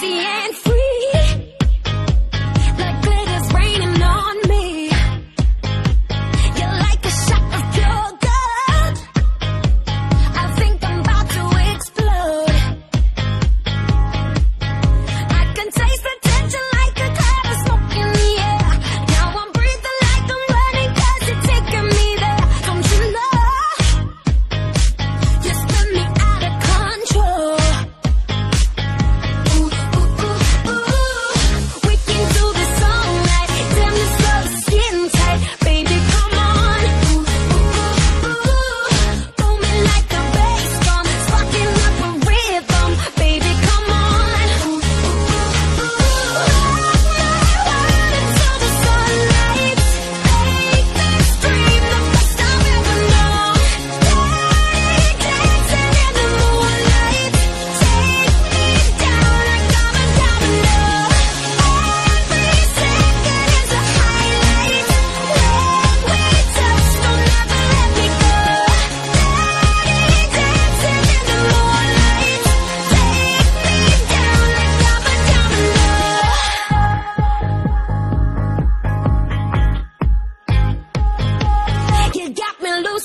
Louisiana.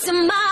somebody my